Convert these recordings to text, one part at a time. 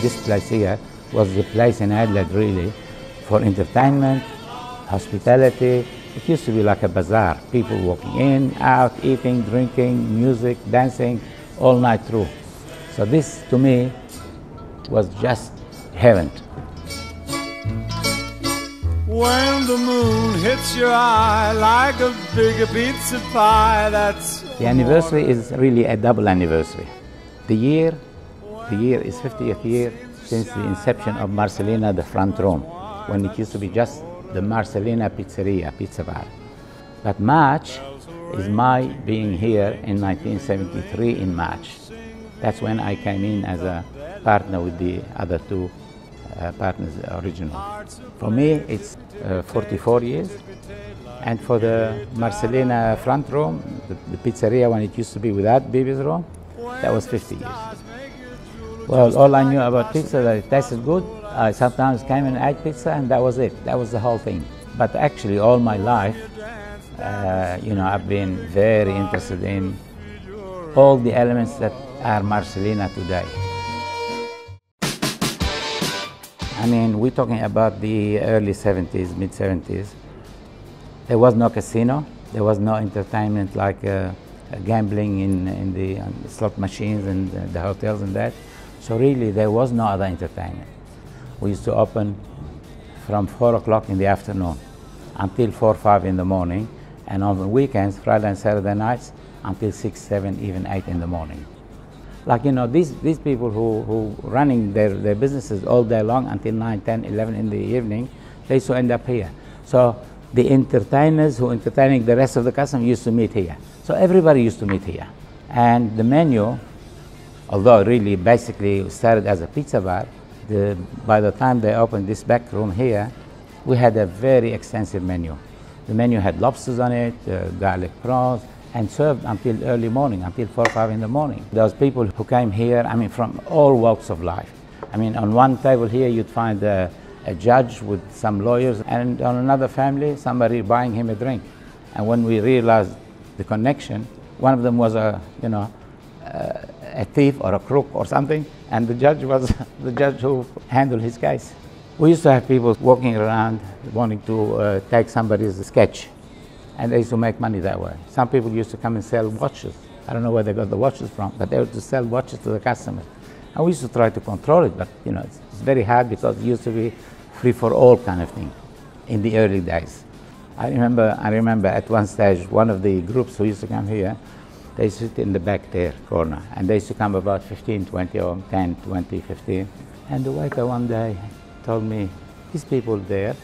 this place here was the place in Adelaide really for entertainment, hospitality. It used to be like a bazaar. People walking in, out, eating, drinking, music, dancing, all night through. So this to me was just heaven. When the moon hits your eye like a big pizza pie, that's The anniversary is really a double anniversary. The year, the year is 50th year since the inception of Marcellina, the front room, when it used to be just the Marcellina Pizzeria, pizza bar. But March is my being here in 1973 in March. That's when I came in as a partner with the other two uh, partners originally. For me, it's uh, 44 years. And for the Marcellina front room, the, the pizzeria when it used to be without Bibi's room, that was 50 years. Well, all I knew about pizza that it tasted good. I sometimes came and ate pizza, and that was it. That was the whole thing. But actually, all my life, uh, you know, I've been very interested in all the elements that are Marcellina today. I mean, we're talking about the early 70s, mid 70s. There was no casino. There was no entertainment like uh, gambling in, in the um, slot machines and uh, the hotels and that. So really, there was no other entertainment. We used to open from 4 o'clock in the afternoon until 4 5 in the morning, and on the weekends, Friday and Saturday nights, until 6, 7, even 8 in the morning. Like, you know, these, these people who, who running their, their businesses all day long until 9, 10, 11 in the evening, they used to end up here. So the entertainers who entertaining the rest of the customers used to meet here. So everybody used to meet here. And the menu, although really basically started as a pizza bar, the, by the time they opened this back room here, we had a very extensive menu. The menu had lobsters on it, uh, garlic prawns, and served until early morning, until 4 5 in the morning. There was people who came here, I mean, from all walks of life. I mean, on one table here, you'd find a, a judge with some lawyers, and on another family, somebody buying him a drink. And when we realized the connection, one of them was a, you know, a thief or a crook or something, and the judge was the judge who handled his case. We used to have people walking around wanting to uh, take somebody's sketch, and they used to make money that way. Some people used to come and sell watches. I don't know where they got the watches from, but they would to sell watches to the customers. And we used to try to control it, but you know, it's, it's very hard because it used to be free for all kind of thing in the early days. I remember, I remember at one stage, one of the groups who used to come here, they sit in the back there corner, and they used to come about 15, 20, or 10, 20, 15. And the waiter one day told me, these people there,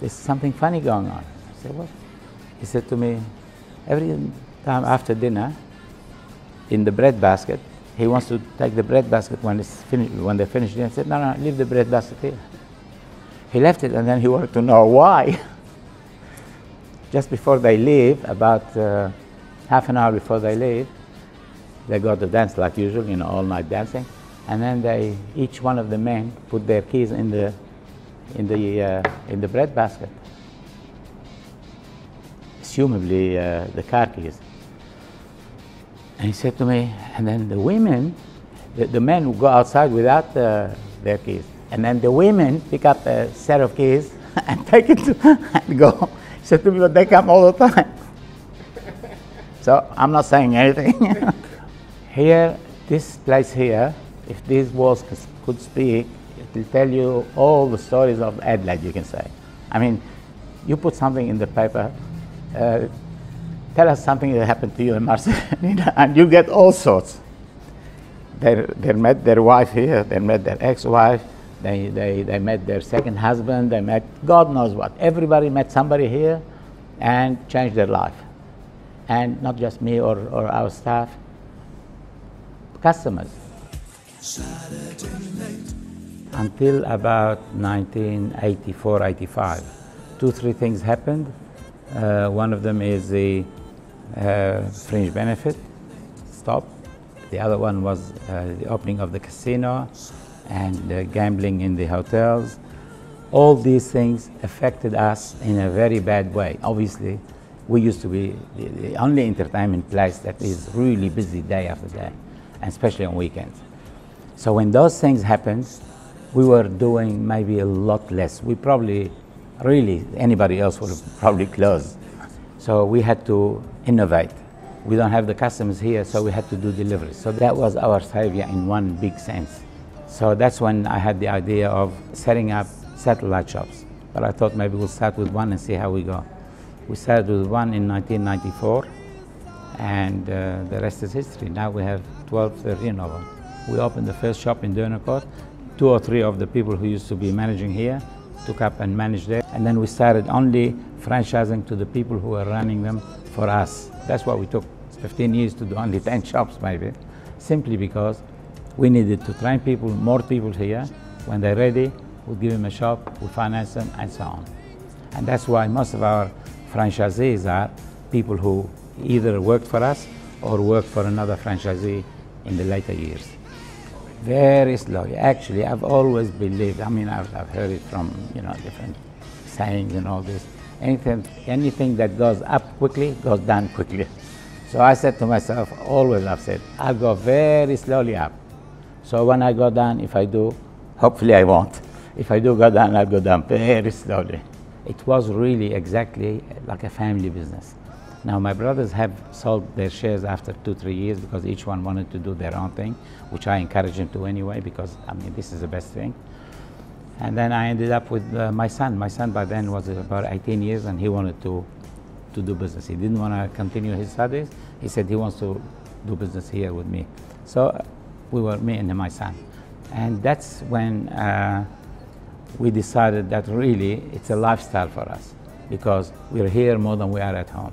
there's something funny going on. I said, what? He said to me, every time after dinner, in the bread basket, he wants to take the bread basket when, it's finished, when they finish dinner. I said, no, no, leave the bread basket here. He left it, and then he wanted to know why. Just before they leave, about uh, half an hour before they leave, they go to dance like usual, you know, all night dancing. And then they, each one of the men put their keys in the, in the, uh, in the bread basket. Assumably uh, the car keys. And he said to me, and then the women, the, the men go outside without uh, their keys. And then the women pick up a set of keys and take it to, and go. He said to me, but they come all the time. So I'm not saying anything. here, this place here, if these walls could speak, it will tell you all the stories of Adelaide, you can say. I mean, you put something in the paper, uh, tell us something that happened to you in Marcellina, and you get all sorts. They, they met their wife here, they met their ex-wife, they, they, they met their second husband, they met God knows what. Everybody met somebody here and changed their life. And not just me or, or our staff, customers. Until about 1984, 85, two, three things happened. Uh, one of them is the uh, fringe benefit stop. The other one was uh, the opening of the casino and gambling in the hotels. All these things affected us in a very bad way. Obviously, we used to be the, the only entertainment place that is really busy day after day, and especially on weekends. So when those things happened, we were doing maybe a lot less. We probably, really, anybody else would have probably closed. So we had to innovate. We don't have the customers here, so we had to do deliveries. So that was our savior in one big sense. So that's when I had the idea of setting up satellite shops. But I thought maybe we'll start with one and see how we go. We started with one in 1994, and uh, the rest is history. Now we have 12, 13 of them. We opened the first shop in Dernancourt. Two or three of the people who used to be managing here took up and managed there. And then we started only franchising to the people who were running them for us. That's why we took 15 years to do only 10 shops maybe, simply because we needed to train people, more people here. When they're ready, we'll give them a shop, we'll finance them, and so on. And that's why most of our franchisees are people who either worked for us or worked for another franchisee in the later years. Very slowly. Actually, I've always believed, I mean, I've, I've heard it from, you know, different sayings and all this. Anything, anything that goes up quickly goes down quickly. So I said to myself, always I've said, I'll go very slowly up. So when I go down, if I do, hopefully I won't. If I do go down, I'll go down very slowly. It was really exactly like a family business. Now my brothers have sold their shares after two, three years because each one wanted to do their own thing, which I encourage them to anyway because I mean this is the best thing. And then I ended up with uh, my son. My son by then was about 18 years and he wanted to, to do business. He didn't want to continue his studies. He said he wants to do business here with me. So we were me and my son. And that's when uh, we decided that really it's a lifestyle for us because we're here more than we are at home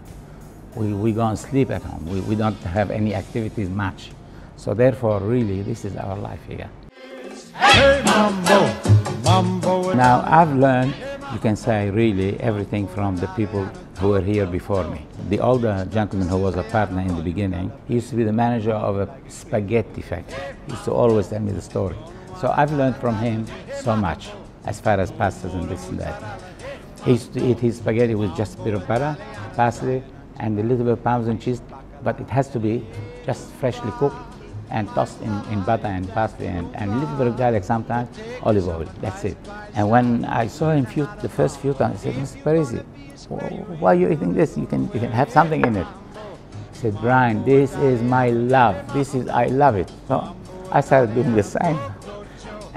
we, we go and sleep at home. We, we don't have any activities much. So therefore, really, this is our life here. Hey, Mambo, Mambo. Now, I've learned, you can say, really everything from the people who were here before me. The older gentleman who was a partner in the beginning, he used to be the manager of a spaghetti factory. He used to always tell me the story. So I've learned from him so much as far as pastas and this and that. He used to eat his spaghetti with just a bit of butter, parsley, and a little bit of Parmesan cheese, but it has to be just freshly cooked and tossed in, in butter and parsley and, and a little bit of garlic sometimes, olive oil, that's it. And when I saw him few, the first few times, I said, Mr. Parisi, why are you eating this? You can, you can have something in it. He said, Brian, this is my love. This is, I love it. So I started doing the same.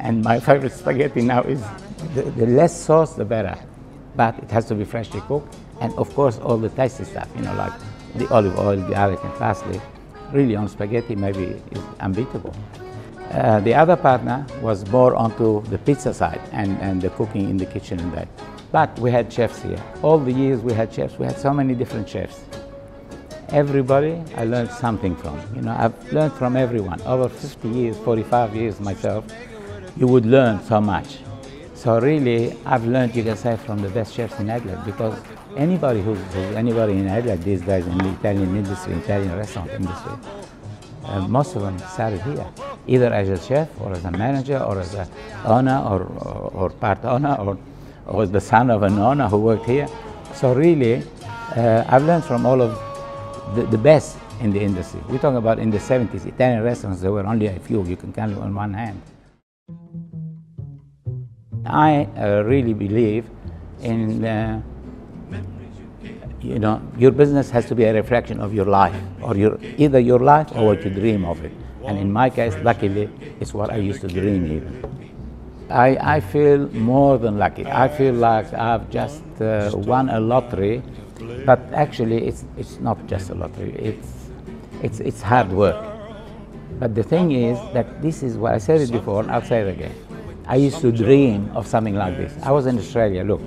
And my favorite spaghetti now is the, the less sauce, the better. But it has to be freshly cooked and of course all the tasty stuff, you know, like the olive oil, the garlic, and parsley, really on spaghetti maybe is unbeatable. Uh, the other partner was more onto the pizza side and, and the cooking in the kitchen and that. But we had chefs here. All the years we had chefs, we had so many different chefs. Everybody I learned something from. You know, I've learned from everyone. Over 50 years, 45 years myself, you would learn so much. So really, I've learned, you can say, from the best chefs in Adelaide because anybody who's anybody in Adelaide these days in the Italian industry, Italian restaurant industry, uh, most of them started here, either as a chef or as a manager or as a owner or, or, or part owner or, or the son of an owner who worked here. So really, uh, I've learned from all of the, the best in the industry. We're talking about in the 70s, Italian restaurants, there were only a few, you can count them on one hand. I uh, really believe in, uh, you know, your business has to be a reflection of your life, or your, either your life or what you dream of it. And in my case, luckily, it's what I used to dream even. I, I feel more than lucky. I feel like I've just uh, won a lottery, but actually it's, it's not just a lottery, it's, it's, it's hard work. But the thing is that this is what I said it before, and I'll say it again. I used to dream of something like this. I was in Australia, look.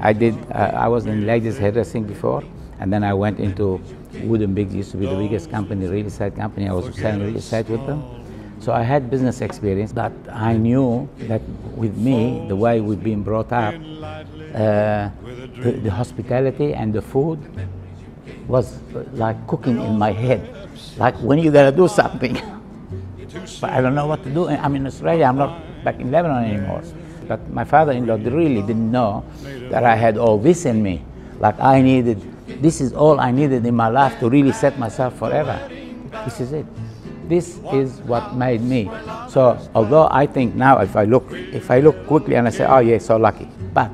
I did, uh, I was in ladies hairdressing before, and then I went into Wooden Biggs, used to be the biggest company, real estate company. I was selling real estate with them. So I had business experience, but I knew that with me, the way we've been brought up, uh, the, the hospitality and the food was like cooking in my head. Like when you gotta do something, but I don't know what to do. I'm in Australia. I'm not back in Lebanon anymore. But my father-in-law really didn't know that I had all this in me. Like I needed, this is all I needed in my life to really set myself forever. This is it. This is what made me. So although I think now if I look, if I look quickly and I say, oh yeah, so lucky, but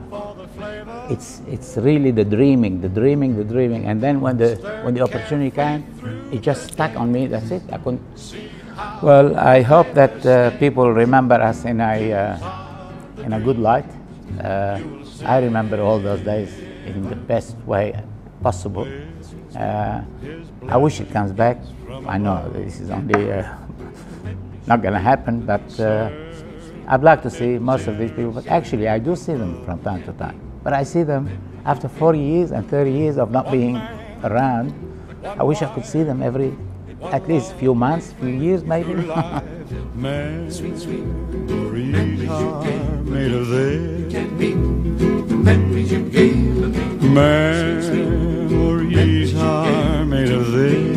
it's, it's really the dreaming, the dreaming, the dreaming. And then when the, when the opportunity came, it just stuck on me, that's it. I couldn't. Well, I hope that uh, people remember us in a, uh, in a good light. Uh, I remember all those days in the best way possible. Uh, I wish it comes back. I know this is only uh, not going to happen, but uh, I'd like to see most of these people. But actually, I do see them from time to time. But I see them after 40 years and 30 years of not being around. I wish I could see them every, at least a few months, few years maybe. sweet, sweet memories made of. Can't beat the memories you gave me. Memories made of.